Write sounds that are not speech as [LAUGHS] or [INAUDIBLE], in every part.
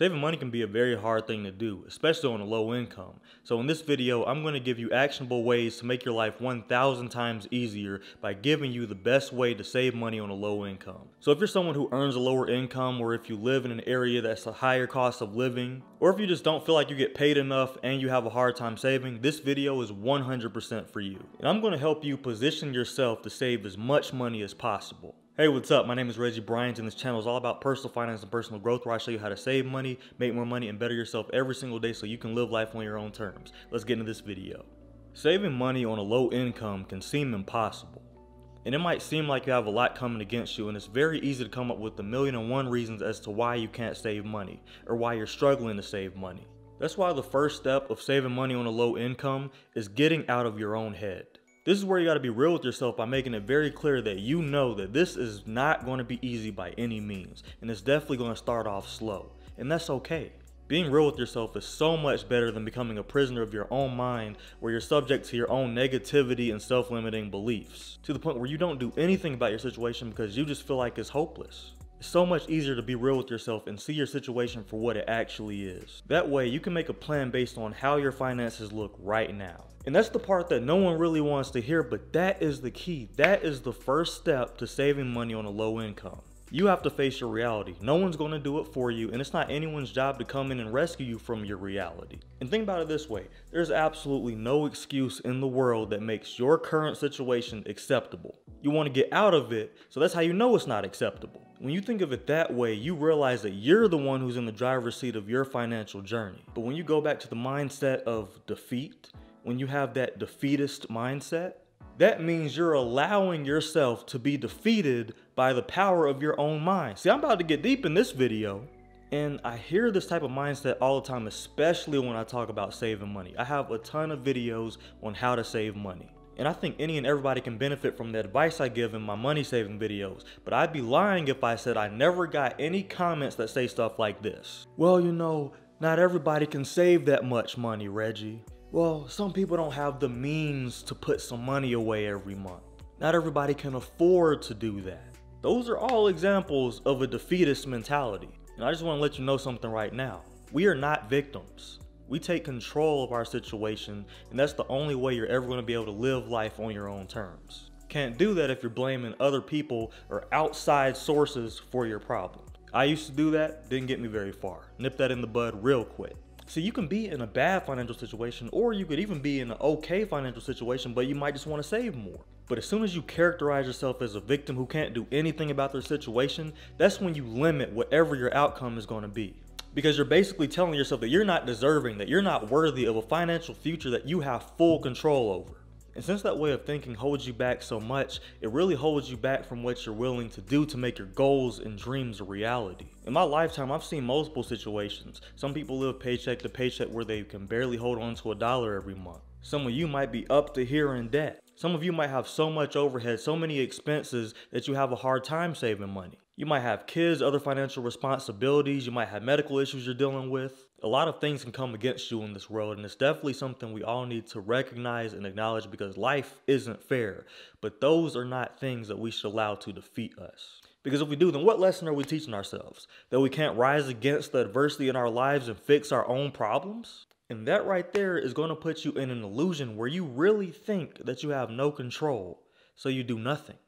Saving money can be a very hard thing to do, especially on a low income. So in this video, I'm going to give you actionable ways to make your life 1,000 times easier by giving you the best way to save money on a low income. So if you're someone who earns a lower income or if you live in an area that's a higher cost of living, or if you just don't feel like you get paid enough and you have a hard time saving, this video is 100% for you. And I'm going to help you position yourself to save as much money as possible. Hey, what's up? My name is Reggie Bryant, and this channel is all about personal finance and personal growth, where I show you how to save money, make more money, and better yourself every single day so you can live life on your own terms. Let's get into this video. Saving money on a low income can seem impossible. And it might seem like you have a lot coming against you, and it's very easy to come up with a million and one reasons as to why you can't save money, or why you're struggling to save money. That's why the first step of saving money on a low income is getting out of your own head. This is where you got to be real with yourself by making it very clear that you know that this is not going to be easy by any means, and it's definitely going to start off slow, and that's okay. Being real with yourself is so much better than becoming a prisoner of your own mind where you're subject to your own negativity and self-limiting beliefs to the point where you don't do anything about your situation because you just feel like it's hopeless. So much easier to be real with yourself and see your situation for what it actually is. That way, you can make a plan based on how your finances look right now. And that's the part that no one really wants to hear, but that is the key. That is the first step to saving money on a low income. You have to face your reality. No one's going to do it for you, and it's not anyone's job to come in and rescue you from your reality. And think about it this way there's absolutely no excuse in the world that makes your current situation acceptable. You want to get out of it, so that's how you know it's not acceptable. When you think of it that way, you realize that you're the one who's in the driver's seat of your financial journey. But when you go back to the mindset of defeat, when you have that defeatist mindset, that means you're allowing yourself to be defeated by the power of your own mind. See, I'm about to get deep in this video, and I hear this type of mindset all the time, especially when I talk about saving money. I have a ton of videos on how to save money. And I think any and everybody can benefit from the advice I give in my money saving videos. But I'd be lying if I said I never got any comments that say stuff like this. Well, you know, not everybody can save that much money, Reggie. Well, some people don't have the means to put some money away every month. Not everybody can afford to do that. Those are all examples of a defeatist mentality. And I just want to let you know something right now. We are not victims. We take control of our situation, and that's the only way you're ever going to be able to live life on your own terms. Can't do that if you're blaming other people or outside sources for your problem. I used to do that, didn't get me very far. Nip that in the bud real quick. See, you can be in a bad financial situation, or you could even be in an okay financial situation, but you might just want to save more. But as soon as you characterize yourself as a victim who can't do anything about their situation, that's when you limit whatever your outcome is going to be because you're basically telling yourself that you're not deserving, that you're not worthy of a financial future that you have full control over. And since that way of thinking holds you back so much, it really holds you back from what you're willing to do to make your goals and dreams a reality. In my lifetime, I've seen multiple situations. Some people live paycheck to paycheck where they can barely hold on to a dollar every month. Some of you might be up to here in debt. Some of you might have so much overhead, so many expenses that you have a hard time saving money. You might have kids, other financial responsibilities, you might have medical issues you're dealing with. A lot of things can come against you in this world, and it's definitely something we all need to recognize and acknowledge because life isn't fair. But those are not things that we should allow to defeat us. Because if we do, then what lesson are we teaching ourselves? That we can't rise against the adversity in our lives and fix our own problems? And that right there is going to put you in an illusion where you really think that you have no control, so you do nothing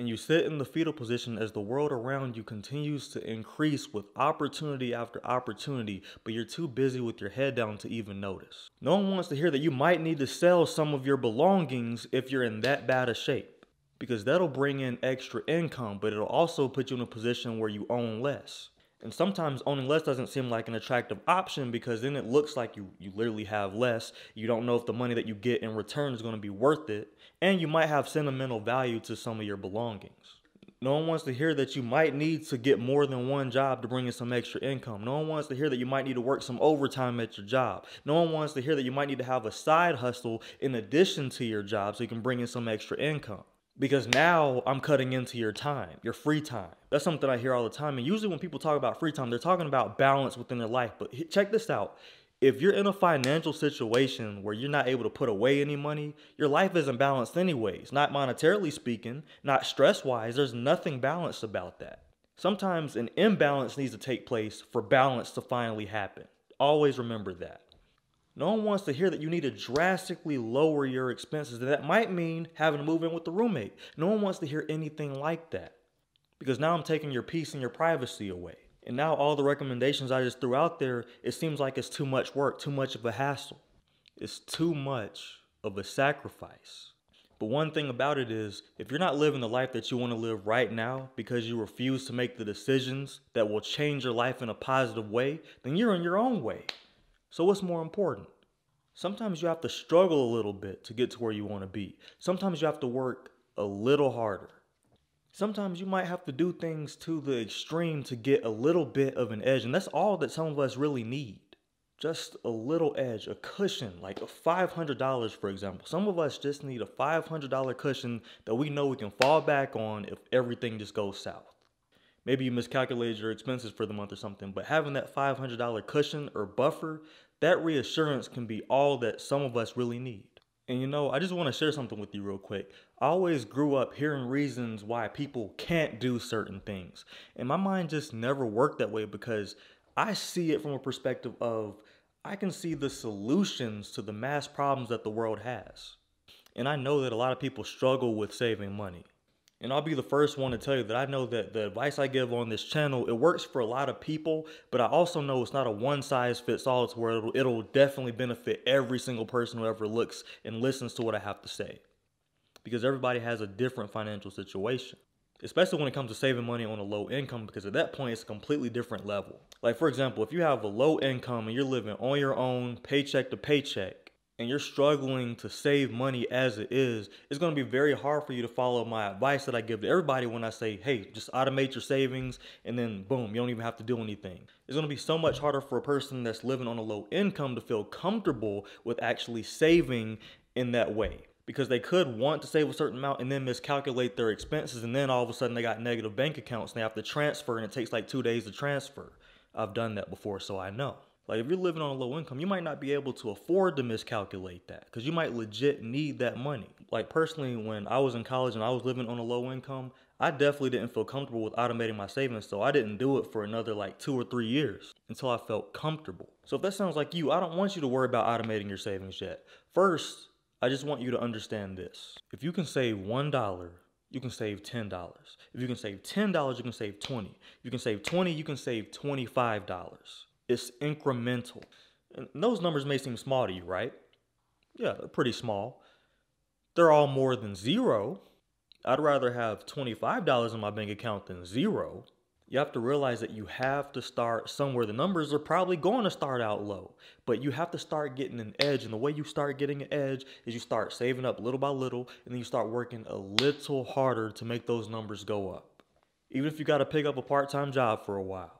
and you sit in the fetal position as the world around you continues to increase with opportunity after opportunity, but you're too busy with your head down to even notice. No one wants to hear that you might need to sell some of your belongings if you're in that bad a shape, because that'll bring in extra income, but it'll also put you in a position where you own less. And sometimes owning less doesn't seem like an attractive option because then it looks like you, you literally have less. You don't know if the money that you get in return is going to be worth it. And you might have sentimental value to some of your belongings. No one wants to hear that you might need to get more than one job to bring in some extra income. No one wants to hear that you might need to work some overtime at your job. No one wants to hear that you might need to have a side hustle in addition to your job so you can bring in some extra income because now I'm cutting into your time, your free time. That's something I hear all the time. And usually when people talk about free time, they're talking about balance within their life. But check this out. If you're in a financial situation where you're not able to put away any money, your life isn't balanced anyways. Not monetarily speaking, not stress wise. There's nothing balanced about that. Sometimes an imbalance needs to take place for balance to finally happen. Always remember that. No one wants to hear that you need to drastically lower your expenses. That might mean having to move in with the roommate. No one wants to hear anything like that. Because now I'm taking your peace and your privacy away. And now all the recommendations I just threw out there, it seems like it's too much work, too much of a hassle. It's too much of a sacrifice. But one thing about it is, if you're not living the life that you want to live right now because you refuse to make the decisions that will change your life in a positive way, then you're in your own way. So, what's more important? Sometimes you have to struggle a little bit to get to where you want to be. Sometimes you have to work a little harder. Sometimes you might have to do things to the extreme to get a little bit of an edge. And that's all that some of us really need just a little edge, a cushion, like a $500, for example. Some of us just need a $500 cushion that we know we can fall back on if everything just goes south. Maybe you miscalculated your expenses for the month or something, but having that $500 cushion or buffer, that reassurance can be all that some of us really need. And you know, I just want to share something with you real quick. I always grew up hearing reasons why people can't do certain things. And my mind just never worked that way because I see it from a perspective of I can see the solutions to the mass problems that the world has. And I know that a lot of people struggle with saving money. And I'll be the first one to tell you that I know that the advice I give on this channel, it works for a lot of people, but I also know it's not a one size fits all to where it'll, it'll definitely benefit every single person who ever looks and listens to what I have to say. Because everybody has a different financial situation especially when it comes to saving money on a low income because at that point it's a completely different level. Like for example, if you have a low income and you're living on your own paycheck to paycheck and you're struggling to save money as it is, it's going to be very hard for you to follow my advice that I give to everybody when I say, "Hey, just automate your savings and then boom, you don't even have to do anything." It's going to be so much harder for a person that's living on a low income to feel comfortable with actually saving in that way because they could want to save a certain amount and then miscalculate their expenses and then all of a sudden they got negative bank accounts and they have to transfer and it takes like two days to transfer. I've done that before, so I know. Like if you're living on a low income, you might not be able to afford to miscalculate that because you might legit need that money. Like personally, when I was in college and I was living on a low income, I definitely didn't feel comfortable with automating my savings, so I didn't do it for another like two or three years until I felt comfortable. So if that sounds like you, I don't want you to worry about automating your savings yet. First, I just want you to understand this. If you can save $1, you can save $10. If you can save $10, you can save 20. If you can save 20, you can save $25. It's incremental. And those numbers may seem small to you, right? Yeah, they're pretty small. They're all more than zero. I'd rather have $25 in my bank account than zero you have to realize that you have to start somewhere. The numbers are probably going to start out low, but you have to start getting an edge. And the way you start getting an edge is you start saving up little by little, and then you start working a little harder to make those numbers go up. Even if you got to pick up a part time job for a while,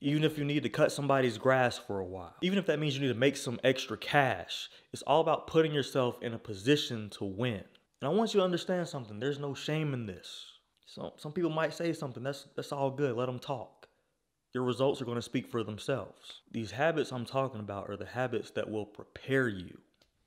even if you need to cut somebody's grass for a while, even if that means you need to make some extra cash, it's all about putting yourself in a position to win. And I want you to understand something there's no shame in this. Some some people might say something. That's that's all good. Let them talk. Your results are going to speak for themselves. These habits I'm talking about are the habits that will prepare you.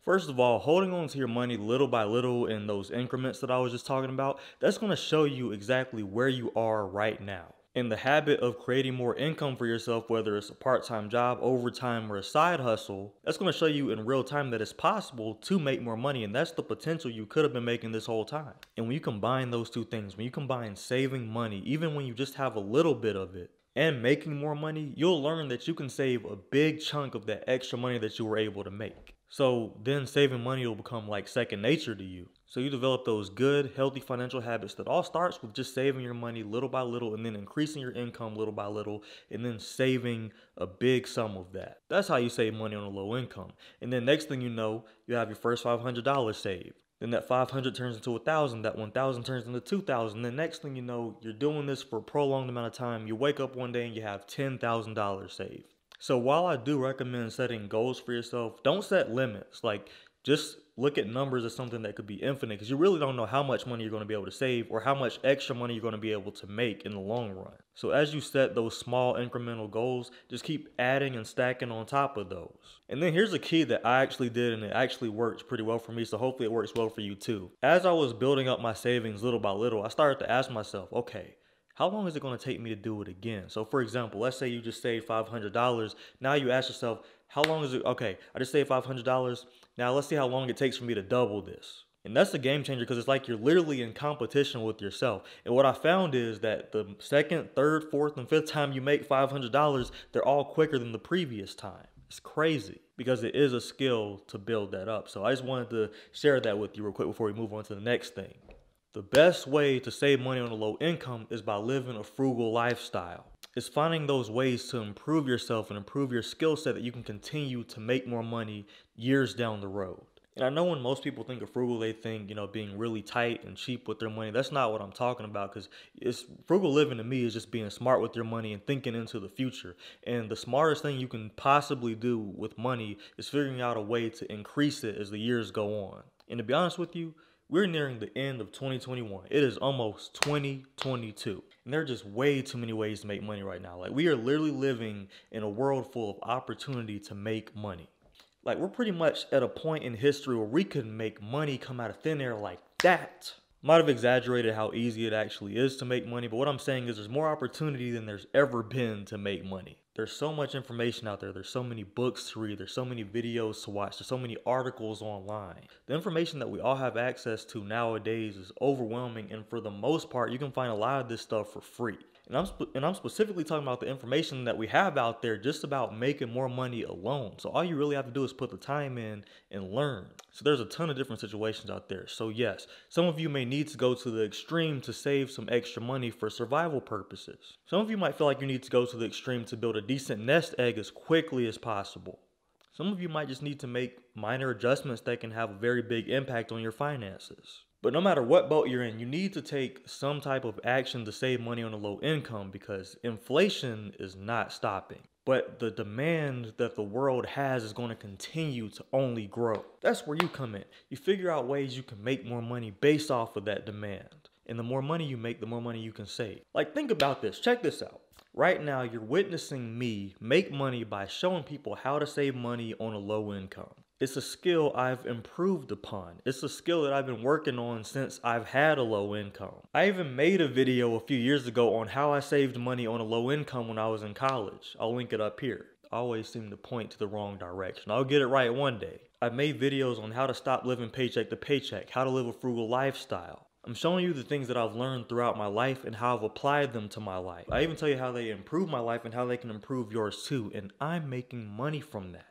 First of all, holding on to your money little by little in those increments that I was just talking about, that's going to show you exactly where you are right now in the habit of creating more income for yourself, whether it's a part time job, overtime, or a side hustle, that's going to show you in real time that it's possible to make more money. And that's the potential you could have been making this whole time. And when you combine those two things, when you combine saving money, even when you just have a little bit of it, and making more money, you'll learn that you can save a big chunk of that extra money that you were able to make. So then saving money will become like second nature to you. So you develop those good, healthy financial habits that all starts with just saving your money little by little and then increasing your income little by little and then saving a big sum of that. That's how you save money on a low income. And then next thing you know, you have your first $500 saved. Then that 500 turns into a 1000, that 1000 turns into 2000. Then next thing you know, you're doing this for a prolonged amount of time. You wake up one day and you have $10,000 saved. So while I do recommend setting goals for yourself, don't set limits. Like just look at numbers as something that could be infinite because you really don't know how much money you're going to be able to save or how much extra money you're going to be able to make in the long run. So as you set those small incremental goals, just keep adding and stacking on top of those. And then here's a key that I actually did and it actually worked pretty well for me, so hopefully it works well for you too. As I was building up my savings little by little, I started to ask myself, okay, how long is it going to take me to do it again? So, for example, let's say you just saved $500. Now you ask yourself, how long is it? Okay, I just saved $500. Now let's see how long it takes for me to double this. And that's a game changer because it's like you're literally in competition with yourself. And what I found is that the second, third, fourth, and fifth time you make $500, they're all quicker than the previous time. It's crazy because it is a skill to build that up. So I just wanted to share that with you real quick before we move on to the next thing. The best way to save money on a low income is by living a frugal lifestyle. It's finding those ways to improve yourself and improve your skill set that you can continue to make more money years down the road. And I know when most people think of frugal, they think, you know, being really tight and cheap with their money. That's not what I'm talking about because it's frugal living to me is just being smart with your money and thinking into the future. And the smartest thing you can possibly do with money is figuring out a way to increase it as the years go on. And to be honest with you, we're nearing the end of 2021. It is almost 2022. And there are just way too many ways to make money right now. Like we are literally living in a world full of opportunity to make money. Like we're pretty much at a point in history where we could make money come out of thin air like that. Might have exaggerated how easy it actually is to make money, but what I'm saying is there's more opportunity than there's ever been to make money. There's so much information out there. There's so many books to read. There's so many videos to watch. There's so many articles online. The information that we all have access to nowadays is overwhelming, and for the most part, you can find a lot of this stuff for free. And I'm, and I'm specifically talking about the information that we have out there just about making more money alone. So all you really have to do is put the time in and learn. So there's a ton of different situations out there. So yes, some of you may need to go to the extreme to save some extra money for survival purposes. Some of you might feel like you need to go to the extreme to build a decent nest egg as quickly as possible. Some of you might just need to make minor adjustments that can have a very big impact on your finances. But no matter what boat you're in, you need to take some type of action to save money on a low income because inflation is not stopping. But the demand that the world has is going to continue to only grow. That's where you come in. You figure out ways you can make more money based off of that demand. And the more money you make, the more money you can save. Like, think about this. Check this out. Right now, you're witnessing me make money by showing people how to save money on a low income. It's a skill I've improved upon. It's a skill that I've been working on since I've had a low income. I even made a video a few years ago on how I saved money on a low income when I was in college. I'll link it up here. I always seem to point to the wrong direction. I'll get it right one day. I've made videos on how to stop living paycheck to paycheck, how to live a frugal lifestyle. I'm showing you the things that I've learned throughout my life and how I've applied them to my life. I even tell you how they improve my life and how they can improve yours too, and I'm making money from that.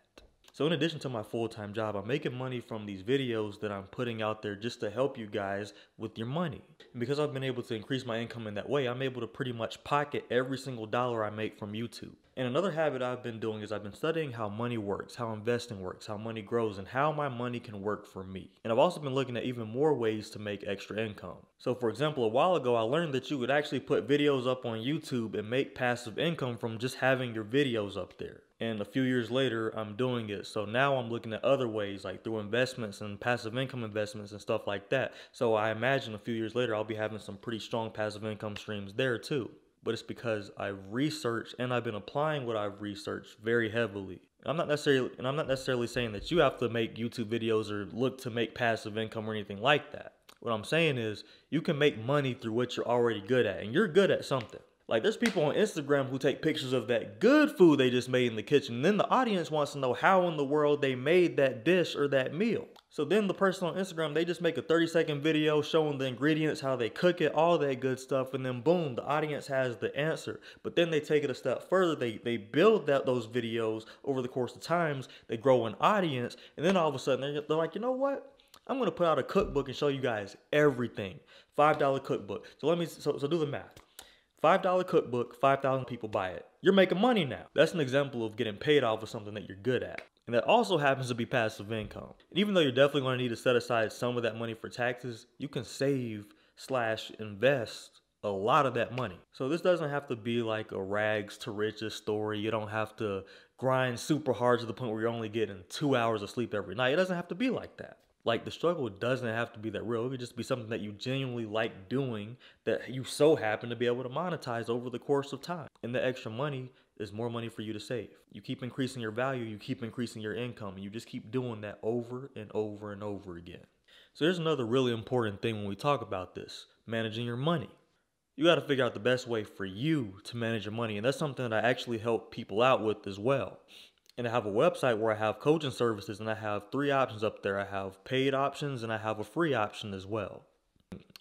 So in addition to my full-time job, I'm making money from these videos that I'm putting out there just to help you guys with your money. And because I've been able to increase my income in that way, I'm able to pretty much pocket every single dollar I make from YouTube. And another habit I've been doing is I've been studying how money works, how investing works, how money grows, and how my money can work for me. And I've also been looking at even more ways to make extra income. So for example, a while ago, I learned that you could actually put videos up on YouTube and make passive income from just having your videos up there and a few years later i'm doing it. So now i'm looking at other ways like through investments and passive income investments and stuff like that. So i imagine a few years later i'll be having some pretty strong passive income streams there too. But it's because i've researched and i've been applying what i've researched very heavily. I'm not necessarily and i'm not necessarily saying that you have to make youtube videos or look to make passive income or anything like that. What i'm saying is you can make money through what you're already good at and you're good at something like there's people on Instagram who take pictures of that good food they just made in the kitchen. And then the audience wants to know how in the world they made that dish or that meal. So then the person on Instagram, they just make a 30 second video showing the ingredients, how they cook it, all that good stuff. And then boom, the audience has the answer. But then they take it a step further. They, they build that those videos over the course of times. They grow an audience. And then all of a sudden they're, they're like, you know what? I'm going to put out a cookbook and show you guys everything. $5 cookbook. So let me, so, so do the math. $5 cookbook, 5,000 people buy it. You're making money now. That's an example of getting paid off of something that you're good at. And that also happens to be passive income. And even though you're definitely going to need to set aside some of that money for taxes, you can save slash invest a lot of that money. So this doesn't have to be like a rags to riches story. You don't have to grind super hard to the point where you're only getting two hours of sleep every night. It doesn't have to be like that. Like the struggle doesn't have to be that real. It could just be something that you genuinely like doing that you so happen to be able to monetize over the course of time. And the extra money is more money for you to save. You keep increasing your value, you keep increasing your income, and you just keep doing that over and over and over again. So there's another really important thing when we talk about this managing your money. You got to figure out the best way for you to manage your money. And that's something that I actually help people out with as well. And I have a website where I have coaching services and I have three options up there. I have paid options and I have a free option as well.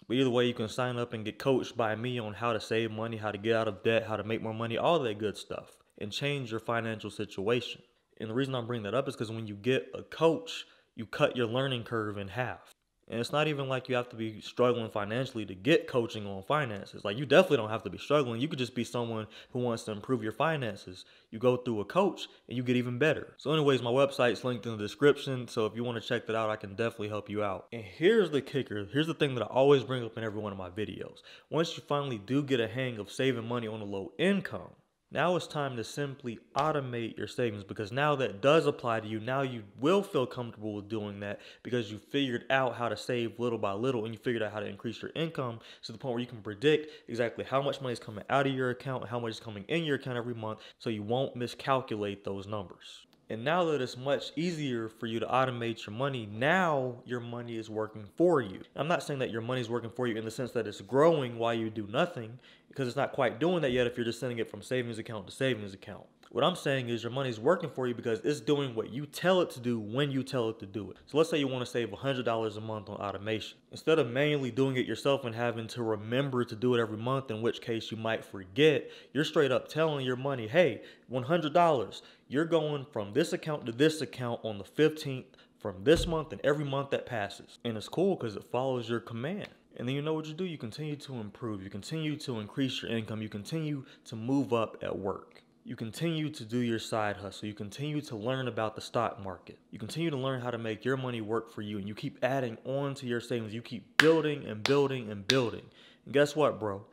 But either way, you can sign up and get coached by me on how to save money, how to get out of debt, how to make more money, all that good stuff, and change your financial situation. And the reason I'm bringing that up is because when you get a coach, you cut your learning curve in half. And it's not even like you have to be struggling financially to get coaching on finances. Like you definitely don't have to be struggling. You could just be someone who wants to improve your finances. You go through a coach and you get even better. So anyways, my website's linked in the description. So if you want to check that out, I can definitely help you out. And here's the kicker. Here's the thing that I always bring up in every one of my videos. Once you finally do get a hang of saving money on a low income, now it's time to simply automate your savings because now that does apply to you. Now you will feel comfortable with doing that because you figured out how to save little by little and you figured out how to increase your income to the point where you can predict exactly how much money is coming out of your account, how much is coming in your account every month so you won't miscalculate those numbers. And now that it's much easier for you to automate your money, now your money is working for you. I'm not saying that your money is working for you in the sense that it's growing while you do nothing, because it's not quite doing that yet if you're just sending it from savings account to savings account. What I'm saying is your money's working for you because it's doing what you tell it to do when you tell it to do it. So let's say you want to save $100 a month on automation. Instead of manually doing it yourself and having to remember to do it every month, in which case you might forget, you're straight up telling your money, hey, $100, you're going from this account to this account on the 15th from this month and every month that passes. And it's cool because it follows your command. And then you know what you do? You continue to improve. You continue to increase your income. You continue to move up at work. You continue to do your side hustle. You continue to learn about the stock market. You continue to learn how to make your money work for you. And you keep adding on to your savings. You keep building and building and building. And guess what, bro?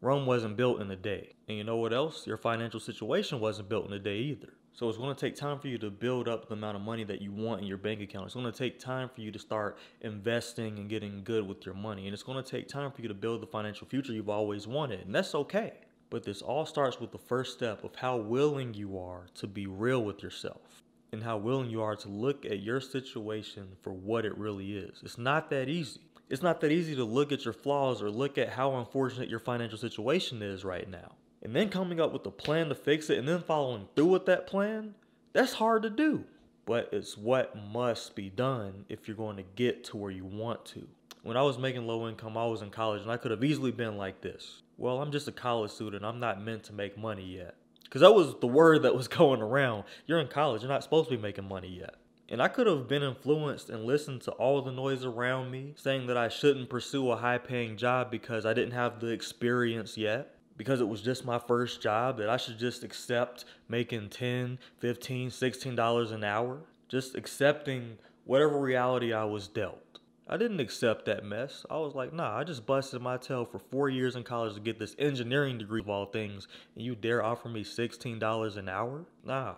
Rome wasn't built in a day. And you know what else? Your financial situation wasn't built in a day either. So it's going to take time for you to build up the amount of money that you want in your bank account. It's going to take time for you to start investing and getting good with your money. And it's going to take time for you to build the financial future you've always wanted. And that's okay. But this all starts with the first step of how willing you are to be real with yourself and how willing you are to look at your situation for what it really is. It's not that easy. It's not that easy to look at your flaws or look at how unfortunate your financial situation is right now. And then coming up with a plan to fix it and then following through with that plan, that's hard to do. But it's what must be done if you're going to get to where you want to. When I was making low income, I was in college and I could have easily been like this well, I'm just a college student. I'm not meant to make money yet. Because that was the word that was [LAUGHS] going around. You're in college. You're not supposed to be making money yet. And I could have been influenced and listened to all the noise around me saying that I shouldn't pursue a high paying job because I didn't have the experience yet. Because it was just my first job, that I should just accept making 10, 15, 16 dollars an hour. Just accepting whatever reality I was dealt. I didn't accept that mess. I was like, nah, I just busted my tail for four years in college to get this engineering degree of all things, and you dare offer me $16 an hour? Nah,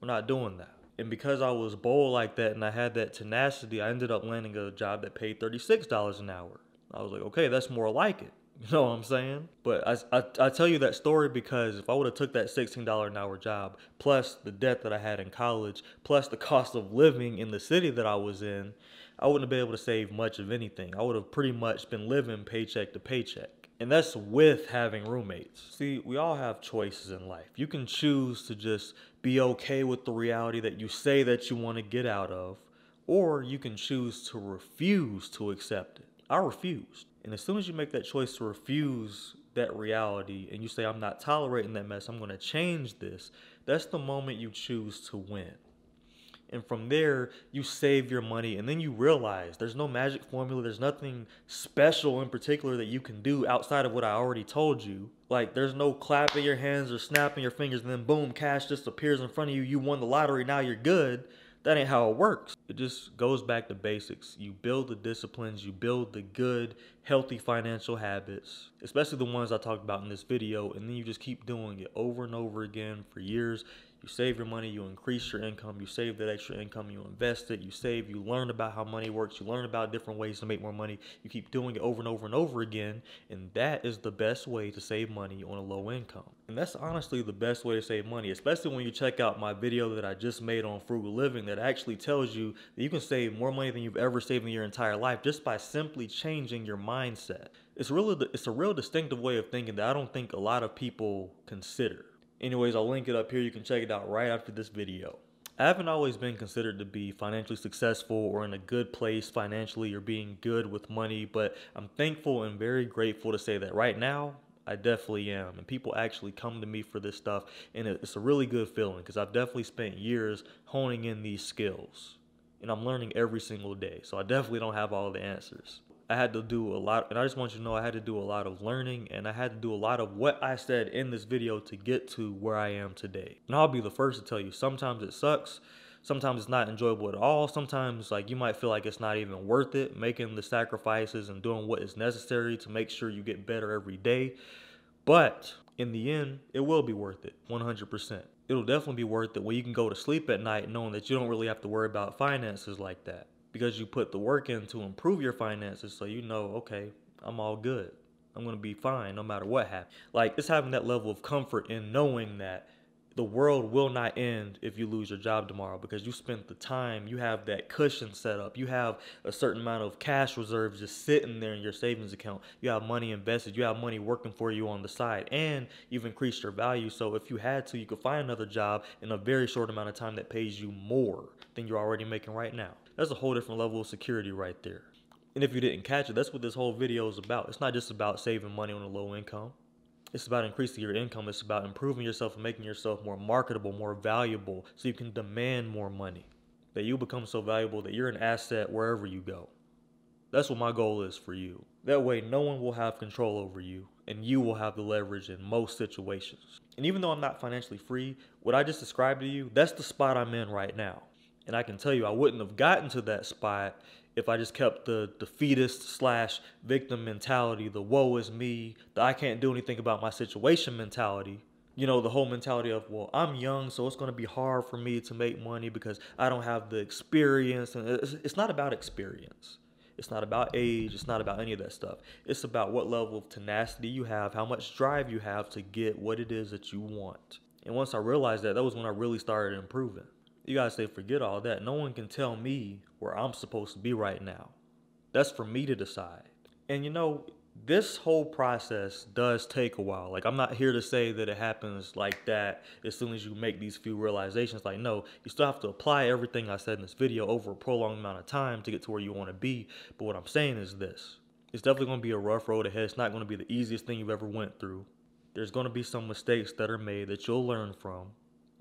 we're not doing that. And because I was bold like that and I had that tenacity, I ended up landing a job that paid $36 an hour. I was like, okay, that's more like it. You [LAUGHS] know what I'm saying? But I, I, I tell you that story because if I would have took that $16 an hour job, plus the debt that I had in college, plus the cost of living in the city that I was in, I wouldn't have been able to save much of anything. I would have pretty much been living paycheck to paycheck. And that's with having roommates. See, we all have choices in life. You can choose to just be okay with the reality that you say that you want to get out of, or you can choose to refuse to accept it. I refused. And as soon as you make that choice to refuse that reality and you say, I'm not tolerating that mess, I'm going to change this, that's the moment you choose to win. And from there, you save your money and then you realize there's no magic formula. There's nothing special in particular that you can do outside of what I already told you. Like, there's no clapping your hands or snapping your fingers and then boom, cash just appears in front of you. You won the lottery, now you're good. That ain't how it works. It just goes back to basics. You build the disciplines, you build the good, healthy financial habits, especially the ones I talked about in this video, and then you just keep doing it over and over again for years. You save your money, you increase your income, you save that extra income, you invest it, you save, you learn about how money works, you learn about different ways to make more money. You keep doing it over and over and over again, and that is the best way to save money on a low income. And that's honestly the best way to save money, especially when you check out my video that I just made on frugal living that actually tells you that you can save more money than you've ever saved in your entire life just by simply changing your mindset. It's really it's a real distinctive way of thinking that I don't think a lot of people consider. Anyways, I'll link it up here. You can check it out right after this video. I haven't always been considered to be financially successful or in a good place financially or being good with money, but I'm thankful and very grateful to say that right now I definitely am. And people actually come to me for this stuff, and it's a really good feeling because I've definitely spent years honing in these skills. And I'm learning every single day. So I definitely don't have all the answers. I had to do a lot, and I just want you to know I had to do a lot of learning, and I had to do a lot of what I said in this video to get to where I am today. And I'll be the first to tell you, sometimes it sucks, sometimes it's not enjoyable at all, sometimes like you might feel like it's not even worth it, making the sacrifices and doing what is necessary to make sure you get better every day. But in the end, it will be worth it, 100%. It'll definitely be worth it when you can go to sleep at night knowing that you don't really have to worry about finances like that because you put the work in to improve your finances so you know, okay, I'm all good. I'm going to be fine no matter what happens. Like, it's having that level of comfort in knowing that the world will not end if you lose your job tomorrow because you spent the time, you have that cushion set up, you have a certain amount of cash reserves just sitting there in your savings account, you have money invested, you have money working for you on the side, and you've increased your value. So if you had to, you could find another job in a very short amount of time that pays you more than you're already making right now. That's a whole different level of security right there. And if you didn't catch it, that's what this whole video is about. It's not just about saving money on a low income. It's about increasing your income. It's about improving yourself and making yourself more marketable, more valuable, so you can demand more money. That you become so valuable that you're an asset wherever you go. That's what my goal is for you. That way, no one will have control over you, and you will have the leverage in most situations. And even though I'm not financially free, what I just described to you, that's the spot I'm in right now. And I can tell you, I wouldn't have gotten to that spot if I just kept the defeatist slash victim mentality, the woe is me, the I can't do anything about my situation mentality. You know, the whole mentality of, well, I'm young, so it's going to be hard for me to make money because I don't have the experience. And it's, it's not about experience. It's not about age. It's not about any of that stuff. It's about what level of tenacity you have, how much drive you have to get what it is that you want. And once I realized that, that was when I really started improving. You gotta say, forget all that. No one can tell me where I'm supposed to be right now. That's for me to decide. And you know, this whole process does take a while. Like, I'm not here to say that it happens like that as soon as you make these few realizations. Like, no, you still have to apply everything I said in this video over a prolonged amount of time to get to where you want to be. But what I'm saying is this it's definitely going to be a rough road ahead. It's not going to be the easiest thing you've ever went through. There's going to be some mistakes that are made that you'll learn from.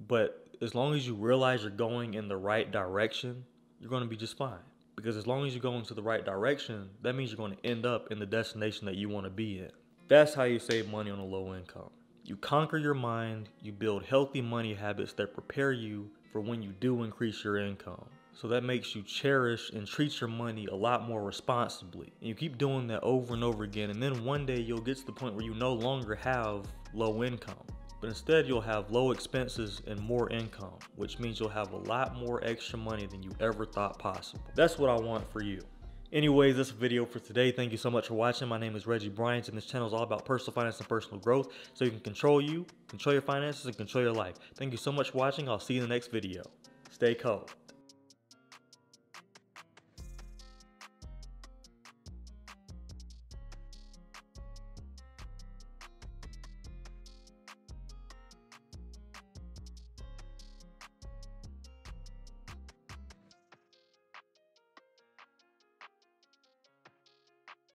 But as long as you realize you're going in the right direction, you're going to be just fine. Because as long as you're going to the right direction, that means you're going to end up in the destination that you want to be in. That's how you save money on a low income. You conquer your mind, you build healthy money habits that prepare you for when you do increase your income. So that makes you cherish and treat your money a lot more responsibly. And you keep doing that over and over again, and then one day you'll get to the point where you no longer have low income but instead you'll have low expenses and more income, which means you'll have a lot more extra money than you ever thought possible. That's what I want for you. Anyways, this video for today. Thank you so much for watching. My name is Reggie Bryant, and this channel is all about personal finance and personal growth, so you can control you, control your finances, and control your life. Thank you so much for watching. I'll see you in the next video. Stay cold.